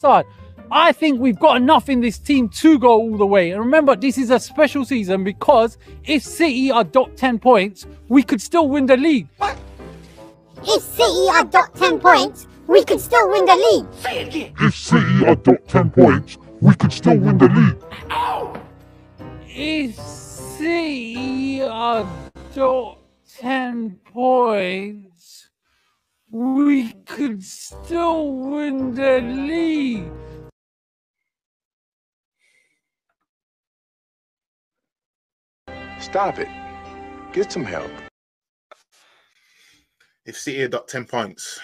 side. I think we've got enough in this team to go all the way. And remember, this is a special season because if City are dot 10 points, we could still win the league. What? If City are dot 10 points, we could still win the league. Say it again. If City are dot 10 points, we could still win the league. Ow! If City are dot 10 points, we could still win the league. Stop it. Get some help. If City had got 10 points,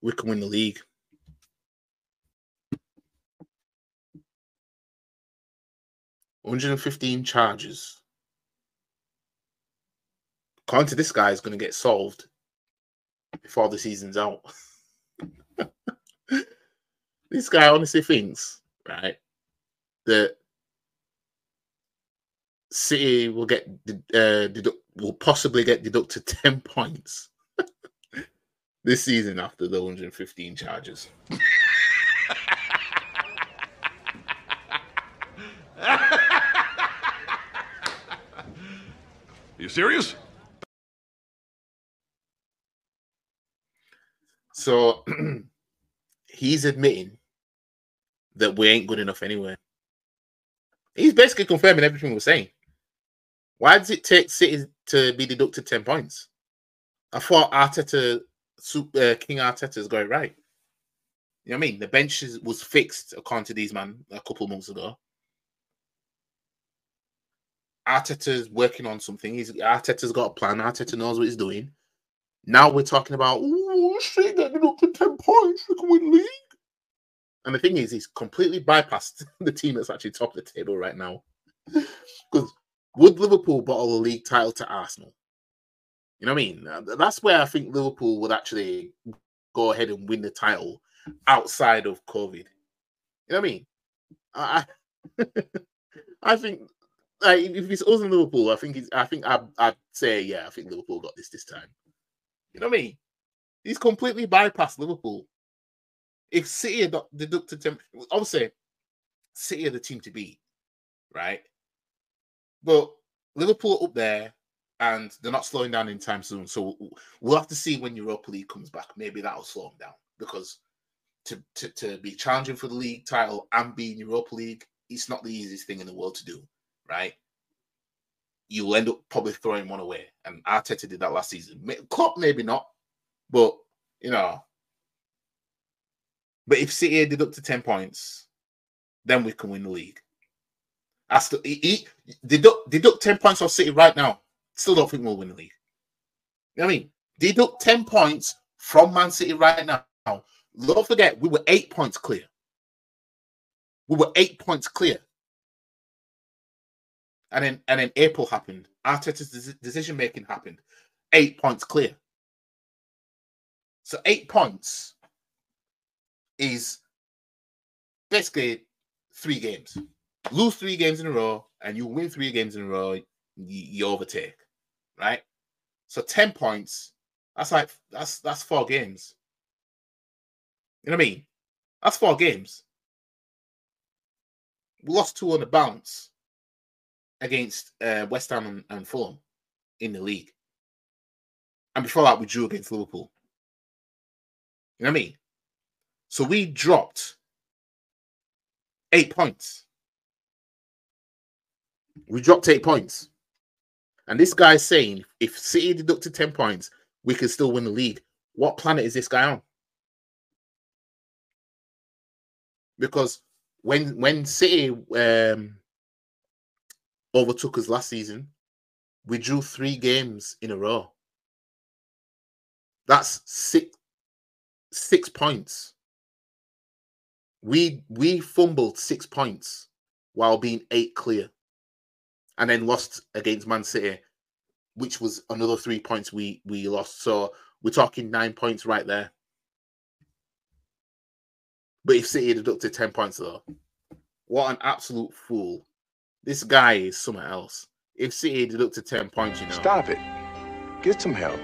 we can win the league. One hundred and fifteen charges. According to this guy, is going to get solved before the season's out. this guy honestly thinks, right, that City will get uh, will possibly get deducted ten points this season after the 115 charges. Are You serious? So he's admitting that we ain't good enough anyway. He's basically confirming everything we're saying. Why does it take City to be deducted 10 points? I thought Arteta, uh, King Arteta's got it right. You know what I mean? The bench is, was fixed according to these man a couple months ago. Arteta's working on something. He's Arteta's got a plan. Arteta knows what he's doing. Now we're talking about oh shit, getting up to 10 points, we can win league. And the thing is, he's completely bypassed the team that's actually top of the table right now. Because would Liverpool bottle a league title to Arsenal? You know what I mean? That's where I think Liverpool would actually go ahead and win the title outside of COVID. You know what I mean? I I think like, if it's us in Liverpool, I think I think I'd, I'd say yeah, I think Liverpool got this this time. You know what I mean? He's completely bypassed Liverpool. If City had deducted ten, obviously City are the team to beat, right? But Liverpool up there, and they're not slowing down in time soon. So we'll have to see when Europa League comes back. Maybe that'll slow them down because to, to, to be challenging for the league title and be in Europa League, it's not the easiest thing in the world to do, right? You'll end up probably throwing one away. And Arteta did that last season. Klopp, maybe not, but you know. But if City did up to 10 points, then we can win the league. I still he, he deduct, deduct 10 points off City right now. Still don't think we'll win the league. You know I mean? Deduct 10 points from Man City right now. Don't forget, we were eight points clear. We were eight points clear. And then and then April happened. Arteta's decision making happened. Eight points clear. So eight points is basically three games lose three games in a row and you win three games in a row, you, you overtake, right? So 10 points, that's like that's that's four games. You know what I mean? That's four games. We lost two on the bounce against uh, West Ham and, and Fulham in the league. And before that, we drew against Liverpool. You know what I mean? So we dropped eight points we dropped eight points. And this guy's saying if City deducted 10 points, we could still win the league. What planet is this guy on? Because when when City um, overtook us last season, we drew three games in a row. That's six six points. We we fumbled six points while being eight clear and then lost against Man City, which was another three points we we lost. So we're talking nine points right there. But if City deducted 10 points though, what an absolute fool. This guy is somewhere else. If City deducted 10 points, you know. Stop it. Get some help.